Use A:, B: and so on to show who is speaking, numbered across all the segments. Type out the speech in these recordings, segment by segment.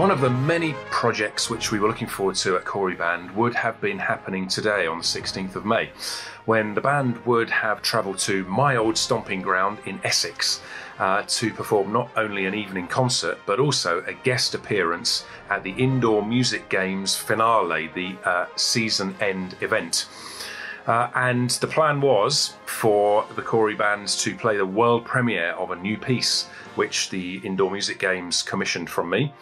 A: One of the many projects which we were looking forward to at Cory Band would have been happening today on the 16th of May, when the band would have travelled to my old stomping ground in Essex uh, to perform not only an evening concert but also a guest appearance at the Indoor Music Games finale, the uh, season end event. Uh, and the plan was for the Cory bands to play the world premiere of a new piece, which the Indoor Music Games commissioned from me.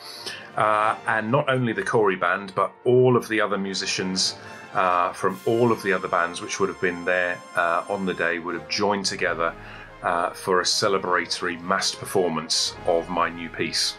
A: Uh, and not only the Cory band, but all of the other musicians uh, from all of the other bands which would have been there uh, on the day would have joined together uh, for a celebratory massed performance of my new piece.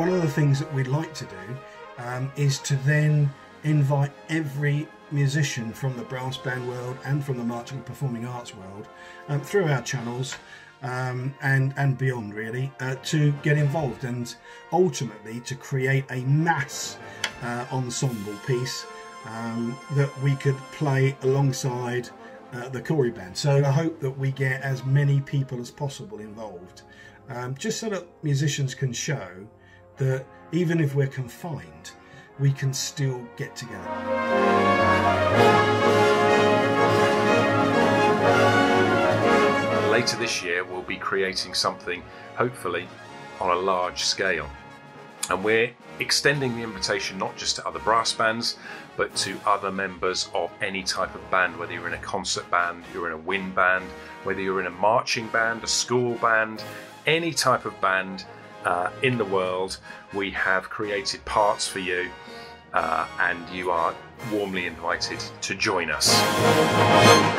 B: One of the things that we'd like to do um, is to then invite every musician from the brass band world and from the marching and performing arts world um, through our channels um, and and beyond really uh, to get involved and ultimately to create a mass uh, ensemble piece um, that we could play alongside uh, the Cory band. So I hope that we get as many people as possible involved, um, just so that musicians can show that even if we're confined, we can still get together.
A: Later this year, we'll be creating something, hopefully, on a large scale. And we're extending the invitation not just to other brass bands, but to other members of any type of band, whether you're in a concert band, you're in a wind band, whether you're in a marching band, a school band, any type of band uh, in the world. We have created parts for you, uh, and you are warmly invited to join us.